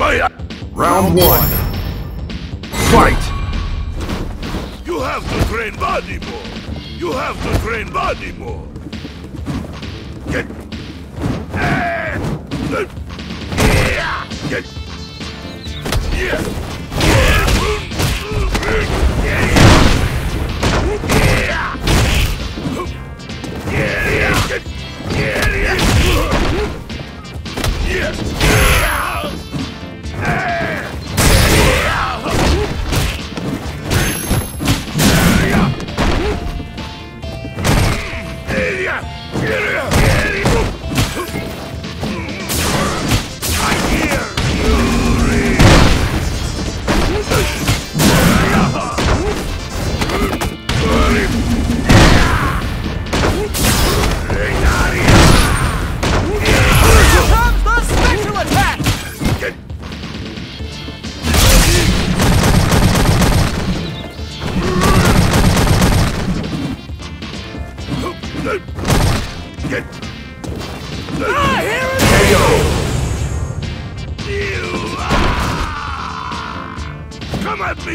My... Round one. Fight! You have to train body more. You have to train body more. Get... Ah! Yeah! Get... Yeah!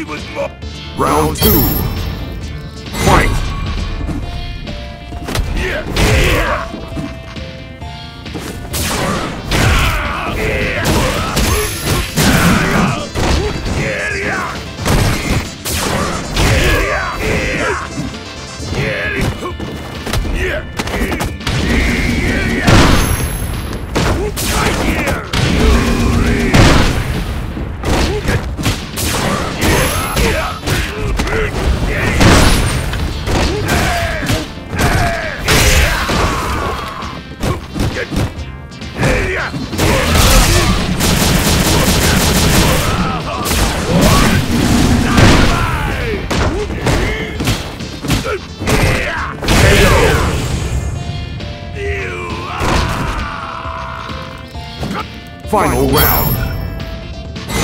With more... Round two. Final round.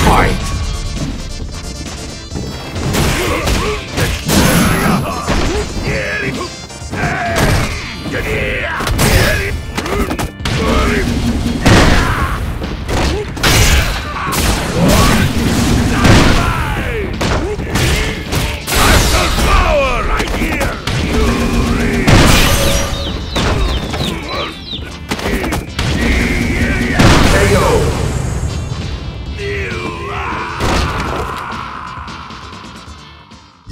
Fight! Power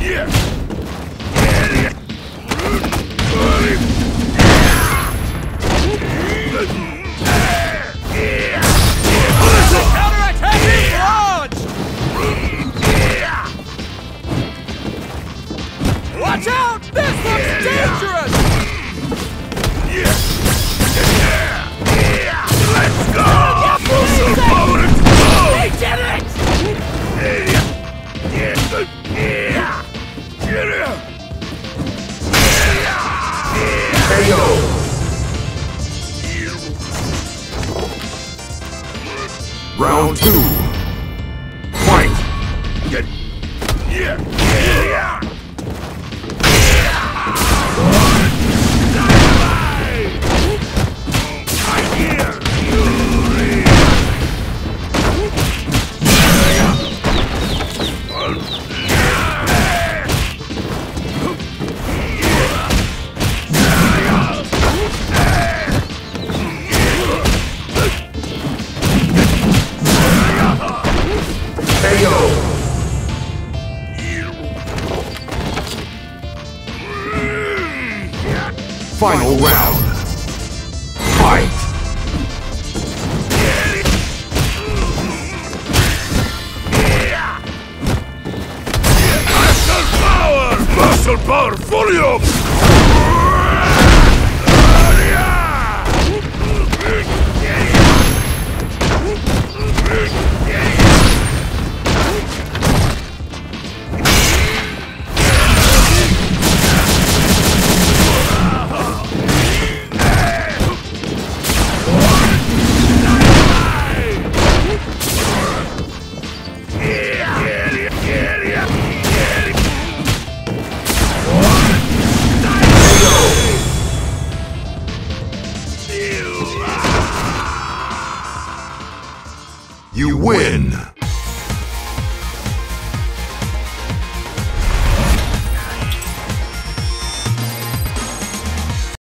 Yeah! Round two. Final round. Fight! Muscle power! Muscle You win!